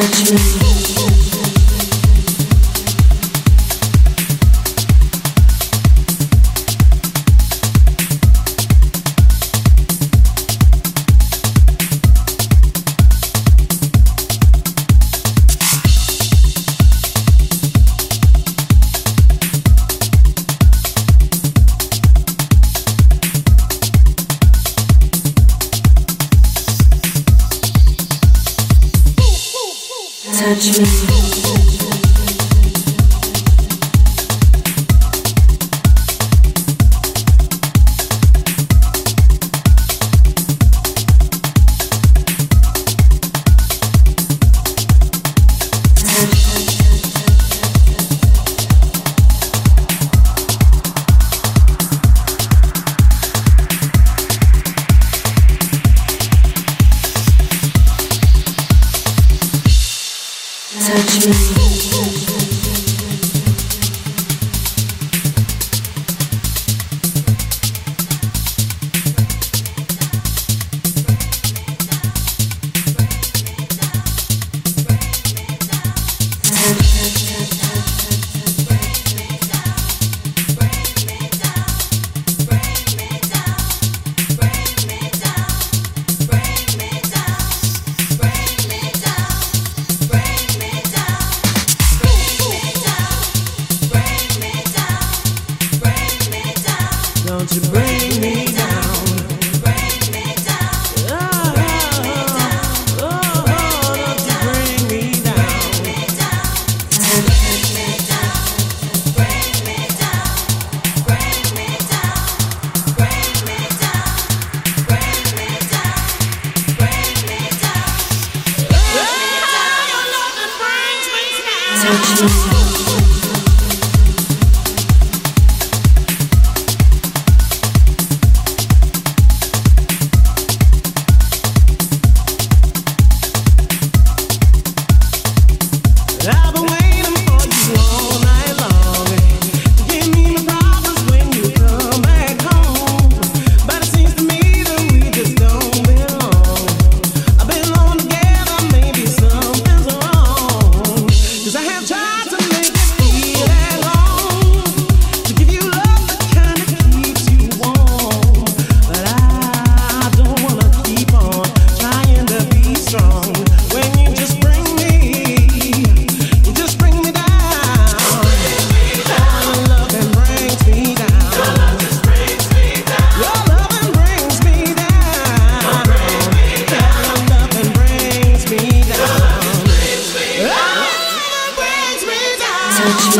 touch me. to bring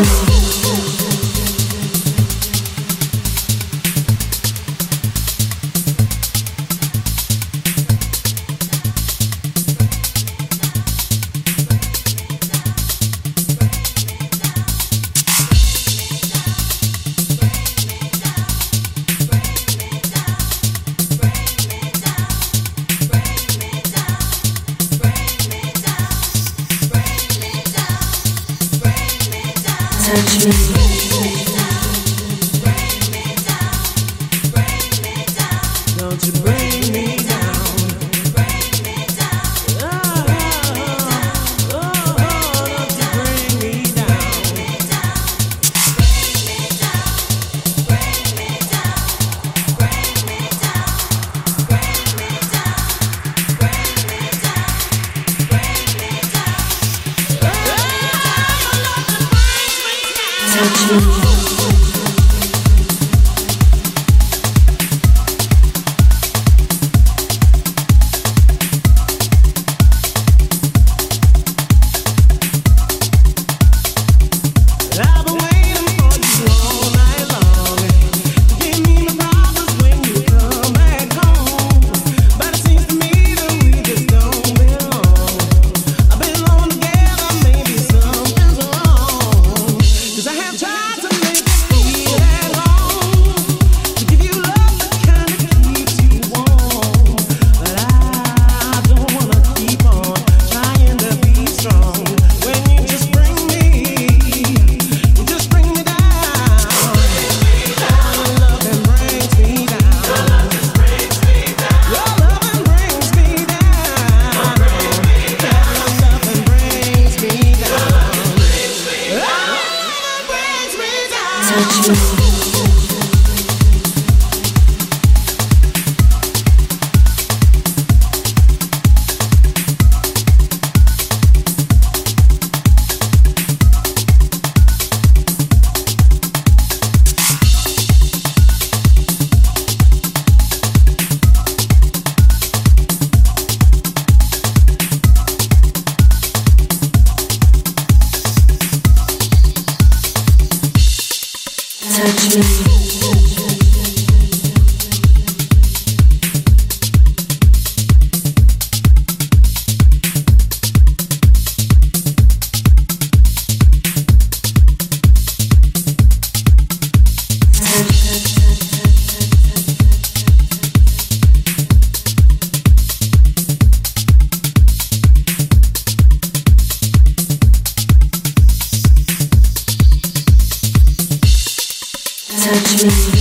Just touch me. Touch me. Move.